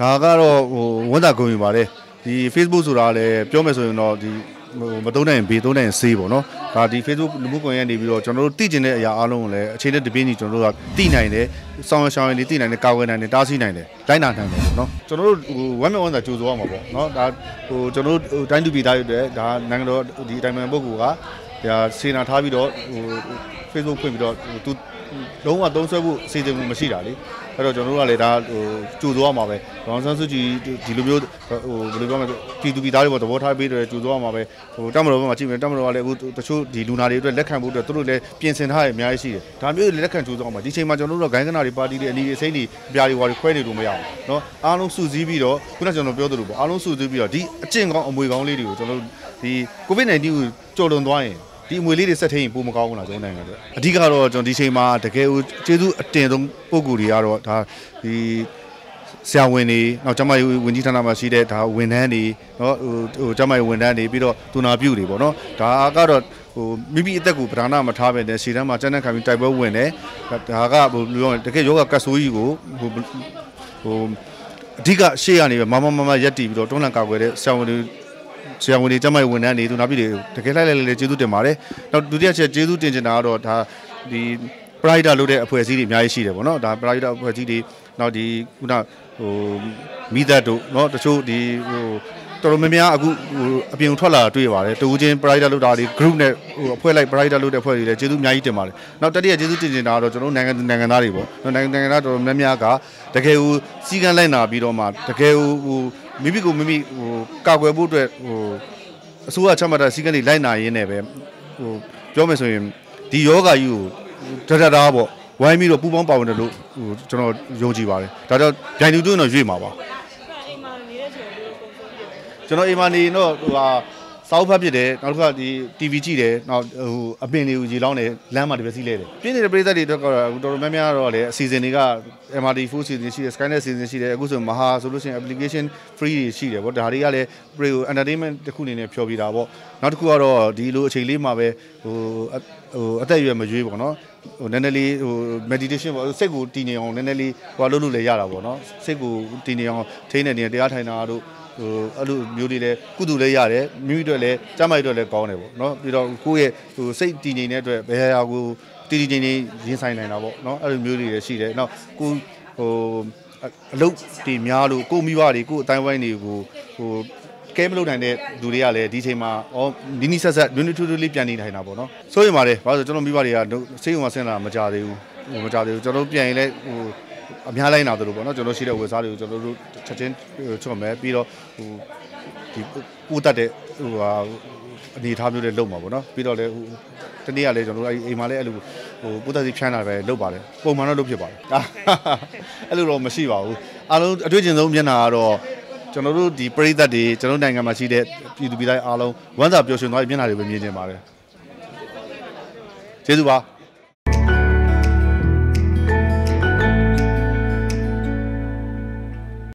ဒါကတော့ဟိုဝန်တာကုန်ယူပါတယ်ဒီ Facebook ဆိုတာလည်းပြောမယ်ဆိုရင်တော့ဒီဟိုမသုံးနိုင်ဘေးသုံးနိုင်ဆေးပေါ့နော်ဒါဒီ Facebook လူမှုကွန်ရက်နေပြီးတော့ကျွန်တော်တို့သိကျင်တဲ့အရာအားလုံးကိုလည်းအခြေအနေတပြင်းကြီးကျွန်တော်တို့ကသိနိုင်တယ်စောင်းရှောင်းရင်လေးသိနိုင်တယ်ကာဝယ်နိုင်တယ်တားဆီးနိုင်တယ်တိုင်းနာနိုင်တယ်ပေါ့နော်ကျွန်တော်တို့ဟို one man one သာကြိုးစားရမှာပေါ့နော်ဒါဟိုကျွန်တော်တို့ဟိုတိုင်းသူပြည်သားတွေအတွက်ဒါနိုင်ငံတော်ဒီအတိုင်းအမှန်ပုဂ္ဂိုလ်က ဒါစေနာထားပြီးတော့ဟို Facebook ဖွင့်ပြီးတော့ဟိုသူလုံးဝသုံးဆွဲဖို့အစီအစဉ်မရှိတာလေအဲ့တော့ကျွန်တော်တို့ကလည်းဒါဟိုကြိုးစားရမှာပဲဒေါန်ဆန်းစုကြည်ဒီလိုမျိုးဟိုဘယ်လိုပြောမလဲပြည်သူပြည်သားတွေပေါ်သဘောထားပေးတယ်ကြိုးစားရမှာပဲဟိုတက်မတော်ဘက်မှာကြည့်မယ်တက်မတော်ကလည်းအခုတချို့ဒီလူနာတွေအတွက်လက်ခံဖို့အတွက်သူတို့လည်းပြင်ဆင်ထားရအများကြီးရှိတယ်ဒါမျိုးလက်ခံကြိုးစားရမှာဒီချိန်မှာကျွန်တော်တို့ကဂိုင်းကနာတွေပါတီတွေအနီအစိမ့်တွေအပြာတွေဝါတွေခွဲနေလို့မရအောင်เนาะအားလုံးစုစည်းပြီးတော့ခုနကကျွန်တော်ပြောသလိုပေါ့အားလုံးစုစည်းပြီးတော့ဒီအကျင့်ကောင်းအမွေကောင်းလေးတွေကိုကျွန်တော်တို့ဒီ COVID-19 ကိုကြော်လွန်သွားရင် ဒီအမွေလေးတွေဆက်ထိန်ရင်ပိုမကောင်းဘူးလားကျွန်တော်နိုင်ငံအတွက်အဓိကတော့ကျွန်တော်ဒီချိန်မှာတကယ်ကိုကျေးဇူးအတင်ဆုံးပုံကူတွေကတော့ဒါဒီဆရာဝန်တွေနောက်ကျမကြီးဝန်ကြီးဌာနမှာရှိတဲ့ဒါဝန်ထမ်းတွေเนาะဟိုဟိုကျမကြီးဝန်ထမ်းတွေပြီးတော့တူနာပြုတွေပေါ့နော်ဒါကတော့ဟိုမိမိအသက်ကိုပဓာနာမထားပဲနဲ့ရှေ့တန်းမှာစက်နှက်ခံပြီးတိုက်ပွဲဝင်တယ်ဒါကဟိုပြောရင်တကယ်ယောဂကတ်ဆိုးကြီးကိုဟိုဟိုအဓိကရှေ့ကနေမမမမရက်တီပြီးတော့တွန်းလှန်ကာကွယ်တဲ့ဆရာဝန်တွေ ဆရာဝန်တွေကျမကြီးဝန်ထမ်းတွေသူနောက်ပြီးတွေတကယ်လိုက်လိုက်လေးကျေးဇူးတင်ပါတယ်နောက်ဒုတိယချက်ကျေးဇူးတင်ချင်တာကတော့ဒါဒီပရိုက်တာလုပ်တဲ့အဖွဲ့အစည်းတွေအများကြီးရှိတယ်ပေါ့နော်ဒါပရိုက်တာအဖွဲ့အစည်းတွေနောက်ဒီခုနဟိုမိသက်တို့เนาะတချို့ဒီဟိုတော်တော်များများအခုဟိုအပြင်ထွက်လာတွေ့ရပါတယ်တူချင်း private လုပ်တာတွေ group နဲ့ဟိုအဖွဲ့လိုက် private လုပ်တဲ့အဖွဲ့တွေလည်းကျေးဇူးအများကြီးတင်ပါတယ်နောက်တတိယကျေးဇူးတင်ချင်တာကတော့ကျွန်တော်နိုင်ငံနိုင်ငံသားတွေပေါ့နိုင်ငံနိုင်ငံသားတော်တော်များများကတကယ်ဟိုစီကံလိုက်နာပြီးတော့မှတကယ်ဟိုဟို မိမိကိုမိမိဟိုကာကွယ်ဖို့အတွက်ဟိုအစိုးရချမှတ်တဲ့စီကံတွေလိုက်နာရင်းနဲ့ပဲဟိုပြောမယ်ဆိုရင်ဒီယောဂါကြီးကိုတတတာပေါ့ဝိုင်းပြီးတော့ပူပေါင်းပါဝင်တယ်လို့ဟိုကျွန်တော်ယုံကြည်ပါတယ်ဒါကြောင့်ဂျိုင်လူတို့တော့ရွေ့မှာပါကျွန်တော်အိမ်မှာနေတော့ဟိုဟာ စောက်ဖတ်ဖြစ်တယ်နောက်တစ်ခါဒီ TV ကြည့်တယ်နောက်ဟိုအပင်တွေကိုရေလောင်းတယ်လမ်းမှာတပြက်စီးလဲတယ်ပြင်းနေတဲ့ပြည်သက်တွေတော့တော်တော်များများတော့လေအစီအစဉ်တွေက MRT4 စီစဉ်ရှိတယ် Skynet စီစဉ်ရှိတယ်အခုဆိုမဟာဆိုလို့ရှိရင် application free တွေရှိတယ်ဗောဒါတွေကလည်း pre entertainment တစ်ခုအနေနဲ့ဖြောပြတာဗောနောက်တစ်ခုကတော့ဒီလိုအချိန်လေးမှာပဲဟိုဟိုအသက်အရွယ်မရွေးပေါ့နော်ဟိုနည်းနည်းလေးဟို meditation ပေါ့စိတ်ကိုတည်နေအောင်နည်းနည်းလေးဟိုလုပ်လို့လည်းရတာပေါ့နော်စိတ်ကိုတည်နေအောင်ထိန်းနေနေတရားထိုင်တာတို့ ဟိုအဲ့လိုမျိုးတွေလည်းကုသိုလ်လည်းရတယ်မိမိတို့လည်းကျမ်းမာရေးအတွက်လည်းကောင်းတယ်ပေါ့နော်ပြီးတော့ကိုယ့်ရဲ့ဟိုစိတ်တည်ငြိမ်တဲ့အတွက်ဘယ်ဟာကိုတည်တည်ငြိမ်ငြိမ်ရင်ဆိုင်နိုင်တာပေါ့နော်အဲ့လိုမျိုးတွေလည်းရှိတယ်နောက်ကိုဟိုအလုပ်တွေများလို့ကိုမိဘတွေကိုအတိုင်းဝိုင်းတွေကိုဟိုကဲမလုပ်နိုင်တဲ့လူတွေကလည်းဒီချိန်မှာဩနီနီဆက်ဆက်နွနွထူးထူးလေးပြန်နေနိုင်တာပေါ့နော်ဆိုရင်ပါတယ်ဘာလို့ကျွန်တော်မိဘတွေကစိတ်ဝင်ဆင်းလာမကြသေးဘူးဟိုမကြသေးဘူးကျွန်တော်ပြန်ရင်လည်းဟို အများလိုက်နာသလိုပေါ့နော်ကျွန်တော်ရှိတဲ့ဝယ်စားတွေကိုကျွန်တော်တို့ချက်ချင်းချွတ်မယ်ပြီးတော့ဟိုဒီပို့တတ်တဲ့ဟိုဟာအနေထားမျိုးတွေလုပ်မှာပေါ့နော်ပြီးတော့လည်းဟိုတနေ့ကလည်းကျွန်တော်တို့အိမ်မှာလည်းအဲ့လိုဟိုပို့တတ်စီဖြန်းတာပဲလုပ်ပါတယ်ပုံမှန်တော့လုပ်ဖြစ်ပါတယ်အဲ့လိုတော့မရှိပါဘူးအားလုံးအတွေ့အကြုံဆုံးမျက်နှာကတော့ကျွန်တော်တို့ဒီပရိသတ်တွေကျွန်တော်နိုင်ငံမှာရှိတဲ့ပြည်သူပြည်သားအားလုံးဝမ်းသာပျော်ရွှင်သွားတဲ့မျက်နှာတွေပဲမြင်နေပါတယ်ကျေးဇူးပါ